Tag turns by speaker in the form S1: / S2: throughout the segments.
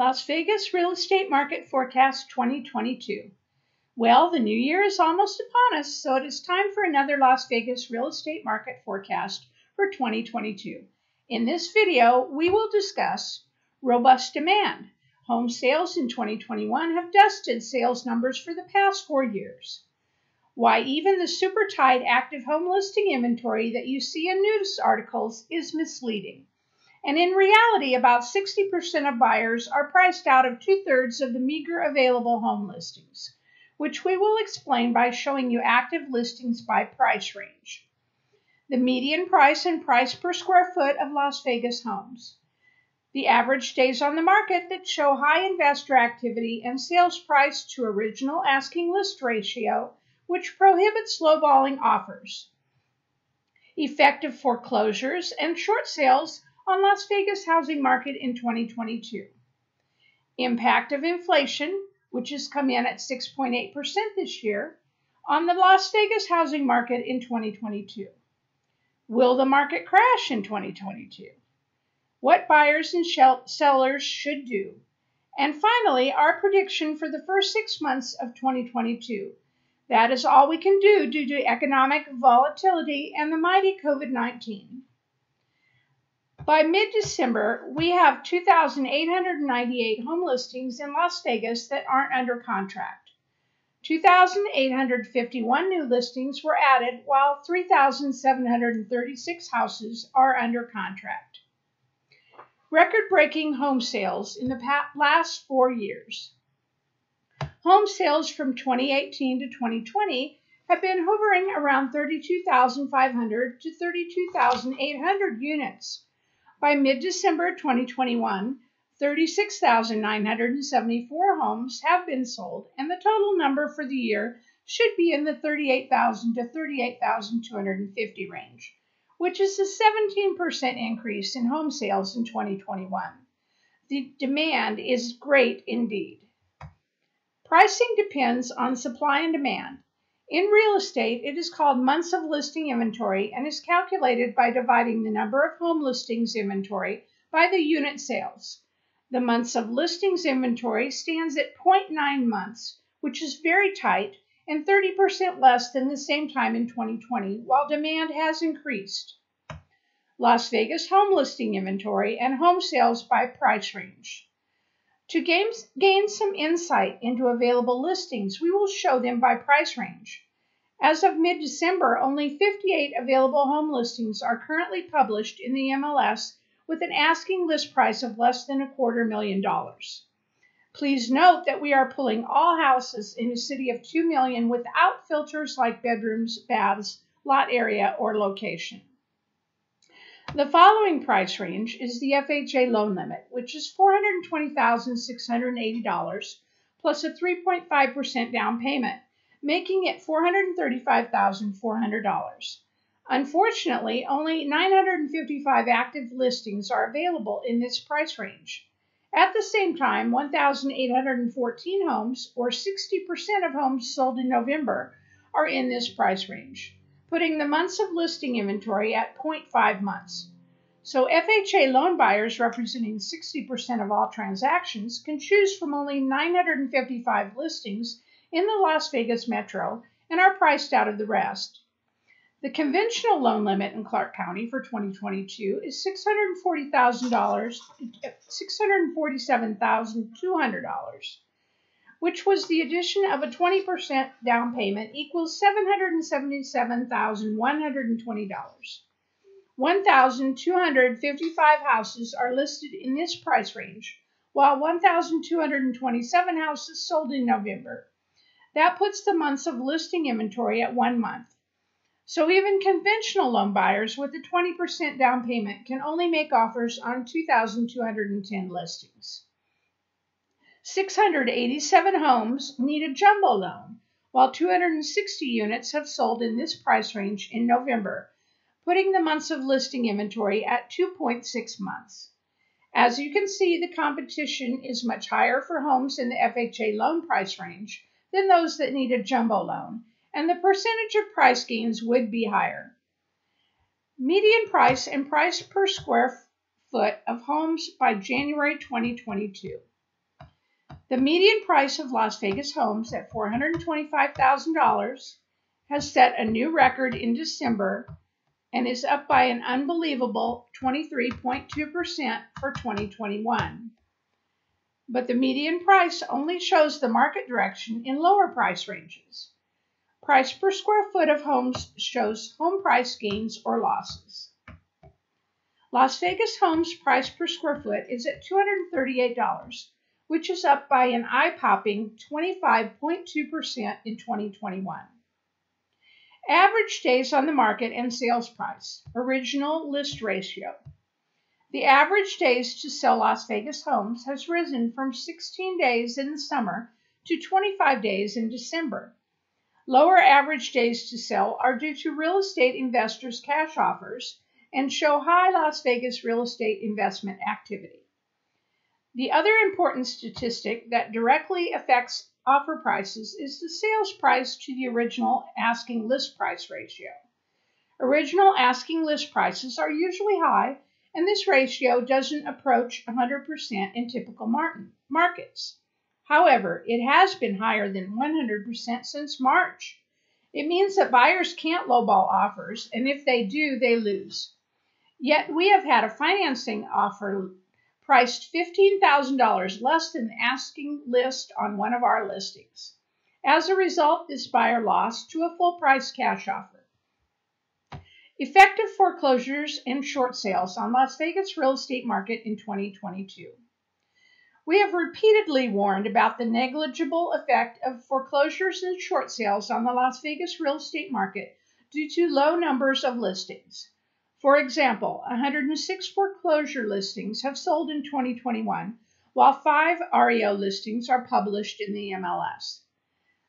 S1: Las Vegas Real Estate Market Forecast 2022. Well, the new year is almost upon us, so it is time for another Las Vegas Real Estate Market Forecast for 2022. In this video, we will discuss robust demand. Home sales in 2021 have dusted sales numbers for the past four years. Why even the super tight active home listing inventory that you see in news articles is misleading and in reality, about 60% of buyers are priced out of two thirds of the meager available home listings, which we will explain by showing you active listings by price range. The median price and price per square foot of Las Vegas homes. The average days on the market that show high investor activity and sales price to original asking list ratio, which prohibits lowballing offers. Effective foreclosures and short sales on Las Vegas housing market in 2022. Impact of inflation, which has come in at 6.8% this year, on the Las Vegas housing market in 2022. Will the market crash in 2022? What buyers and sellers should do. And finally, our prediction for the first six months of 2022. That is all we can do due to economic volatility and the mighty COVID 19. By mid December, we have 2,898 home listings in Las Vegas that aren't under contract. 2,851 new listings were added, while 3,736 houses are under contract. Record breaking home sales in the last four years. Home sales from 2018 to 2020 have been hovering around 32,500 to 32,800 units by mid December 2021, 36,974 homes have been sold, and the total number for the year should be in the 38,000 to 38,250 range, which is a 17% increase in home sales in 2021. The demand is great indeed. Pricing depends on supply and demand. In real estate, it is called months of listing inventory and is calculated by dividing the number of home listings inventory by the unit sales. The months of listings inventory stands at 0.9 months, which is very tight and 30% less than the same time in 2020, while demand has increased. Las Vegas home listing inventory and home sales by price range. To gain, some insight into available listings, we will show them by price range. As of mid December, only 58 available home listings are currently published in the MLS with an asking list price of less than a quarter million dollars. Please note that we are pulling all houses in a city of 2 million without filters like bedrooms, baths, lot area, or location. The following price range is the FHA loan limit, which is $420,680 plus a 3.5% down payment, making it $435,400. Unfortunately, only 955 active listings are available in this price range. At the same time, 1,814 homes, or 60% of homes sold in November, are in this price range putting the months of listing inventory at 0.5 months. So FHA loan buyers representing 60% of all transactions can choose from only 955 listings in the Las Vegas metro and are priced out of the rest. The conventional loan limit in Clark County for 2022 is $640,000, $647,200 which was the addition of a 20% down payment equals $777,120. 1,255 houses are listed in this price range, while 1,227 houses sold in November. That puts the months of listing inventory at one month. So even conventional loan buyers with a 20% down payment can only make offers on 2,210 listings. 687 homes need a jumbo loan, while 260 units have sold in this price range in November, putting the months of listing inventory at 2.6 months. As you can see, the competition is much higher for homes in the FHA loan price range than those that need a jumbo loan, and the percentage of price gains would be higher. Median price and price per square foot of homes by January 2022. The median price of Las Vegas homes at $425,000 has set a new record in December and is up by an unbelievable 23.2% for 2021. But the median price only shows the market direction in lower price ranges. Price per square foot of homes shows home price gains or losses. Las Vegas homes price per square foot is at $238, which is up by an eye popping 25.2% in 2021. Average days on the market and sales price, original list ratio. The average days to sell Las Vegas homes has risen from 16 days in the summer to 25 days in December. Lower average days to sell are due to real estate investors' cash offers and show high Las Vegas real estate investment activity. The other important statistic that directly affects offer prices is the sales price to the original asking list price ratio. Original asking list prices are usually high and this ratio doesn't approach 100% in typical Martin markets. However, it has been higher than 100% since March. It means that buyers can't lowball offers, and if they do, they lose. Yet we have had a financing offer priced $15,000 less than the asking list on one of our listings. As a result, this buyer lost to a full price cash offer. Effective foreclosures and short sales on Las Vegas real estate market in 2022. We have repeatedly warned about the negligible effect of foreclosures and short sales on the Las Vegas real estate market due to low numbers of listings. For example, 106 foreclosure listings have sold in 2021, while five REO listings are published in the MLS.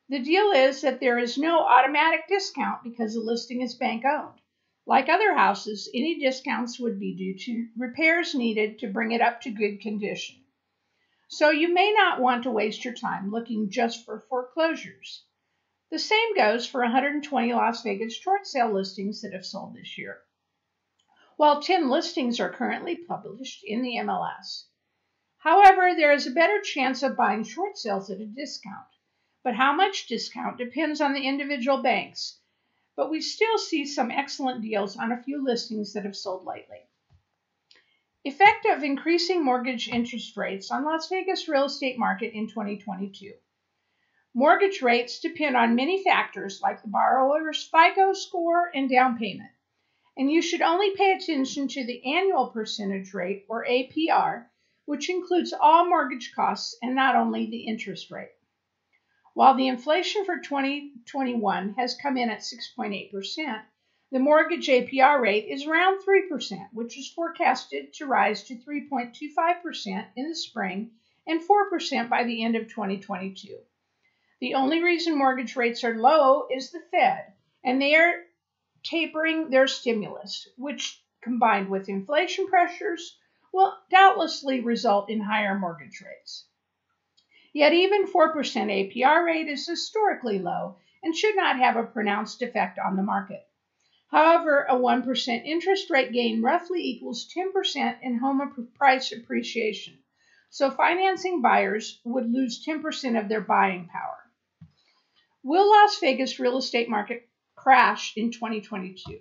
S1: The deal is that there is no automatic discount because the listing is bank owned. Like other houses, any discounts would be due to repairs needed to bring it up to good condition. So you may not want to waste your time looking just for foreclosures. The same goes for 120 Las Vegas short sale listings that have sold this year, while 10 listings are currently published in the MLS. However, there is a better chance of buying short sales at a discount, but how much discount depends on the individual banks but we still see some excellent deals on a few listings that have sold lately. Effect of increasing mortgage interest rates on Las Vegas real estate market in 2022. Mortgage rates depend on many factors like the borrower's FICO score and down payment. And you should only pay attention to the annual percentage rate or APR, which includes all mortgage costs and not only the interest rate. While the inflation for 2021 has come in at 6.8%, the mortgage APR rate is around 3%, which is forecasted to rise to 3.25% in the spring and 4% by the end of 2022. The only reason mortgage rates are low is the Fed, and they are tapering their stimulus, which combined with inflation pressures will doubtlessly result in higher mortgage rates. Yet even 4% APR rate is historically low and should not have a pronounced effect on the market. However, a 1% interest rate gain roughly equals 10% in home price appreciation. So financing buyers would lose 10% of their buying power. Will Las Vegas real estate market crash in 2022?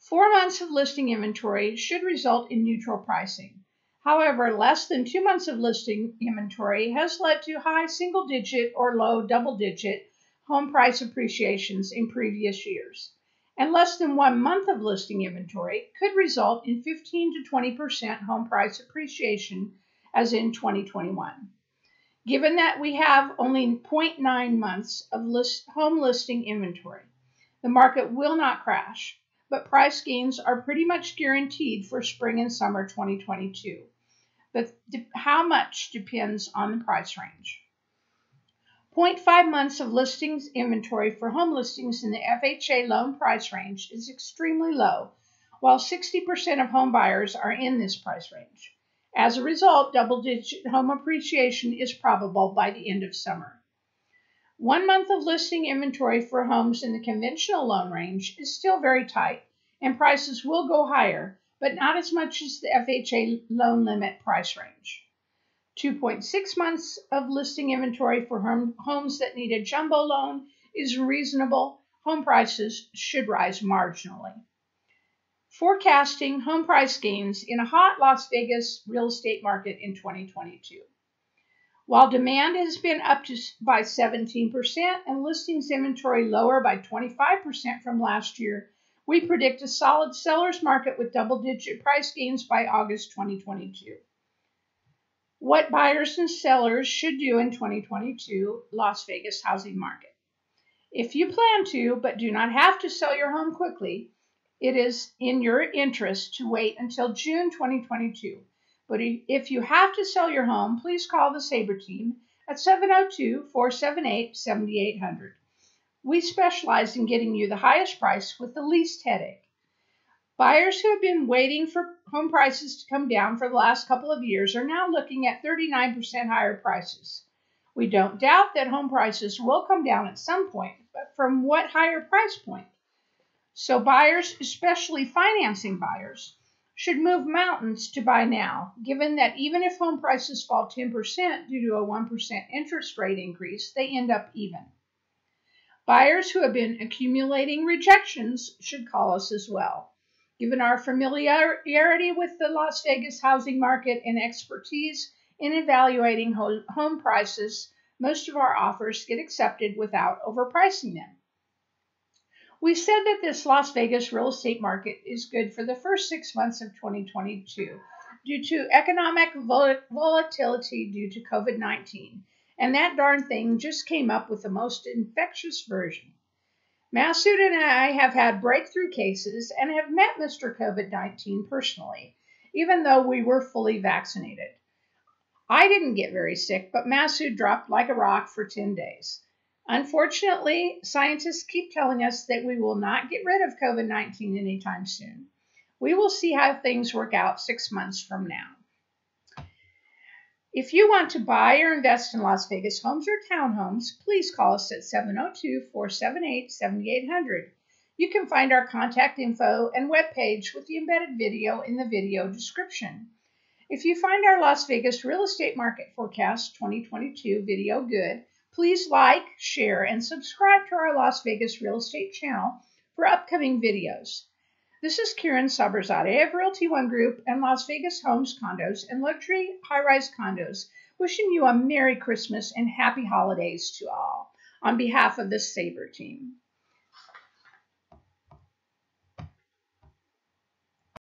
S1: Four months of listing inventory should result in neutral pricing. However, less than two months of listing inventory has led to high single digit or low double digit home price appreciations in previous years. And less than one month of listing inventory could result in 15 to 20% home price appreciation, as in 2021. Given that we have only 0.9 months of list, home listing inventory, the market will not crash, but price gains are pretty much guaranteed for spring and summer 2022 but how much depends on the price range. 0.5 months of listings inventory for home listings in the FHA loan price range is extremely low, while 60% of home buyers are in this price range. As a result, double digit home appreciation is probable by the end of summer. One month of listing inventory for homes in the conventional loan range is still very tight, and prices will go higher but not as much as the FHA loan limit price range. 2.6 months of listing inventory for home, homes that need a jumbo loan is reasonable. Home prices should rise marginally. Forecasting home price gains in a hot Las Vegas real estate market in 2022. While demand has been up to by 17% and listings inventory lower by 25% from last year, we predict a solid seller's market with double-digit price gains by August 2022. What buyers and sellers should do in 2022 Las Vegas housing market. If you plan to but do not have to sell your home quickly, it is in your interest to wait until June 2022 but if you have to sell your home, please call the Sabre team at 702 478 7800. We specialize in getting you the highest price with the least headache. Buyers who have been waiting for home prices to come down for the last couple of years are now looking at 39% higher prices. We don't doubt that home prices will come down at some point, but from what higher price point? So, buyers, especially financing buyers, should move mountains to buy now, given that even if home prices fall 10% due to a 1% interest rate increase, they end up even. Buyers who have been accumulating rejections should call us as well. Given our familiarity with the Las Vegas housing market and expertise in evaluating home prices, most of our offers get accepted without overpricing them. We said that this Las Vegas real estate market is good for the first six months of 2022 due to economic volatility due to COVID 19. And that darn thing just came up with the most infectious version. Masoud and I have had breakthrough cases and have met Mr. COVID 19 personally, even though we were fully vaccinated. I didn't get very sick, but Masoud dropped like a rock for 10 days. Unfortunately, scientists keep telling us that we will not get rid of COVID 19 anytime soon. We will see how things work out six months from now. If you want to buy or invest in Las Vegas homes or townhomes, please call us at 702 478 7800. You can find our contact info and webpage with the embedded video in the video description. If you find our Las Vegas real estate market forecast 2022 video good, Please like, share, and subscribe to our Las Vegas real estate channel for upcoming videos. This is Karen Saberzadeh of Realty One Group and Las Vegas Homes, Condos, and Luxury High Rise Condos, wishing you a Merry Christmas and Happy Holidays to all on behalf of the Sabre team.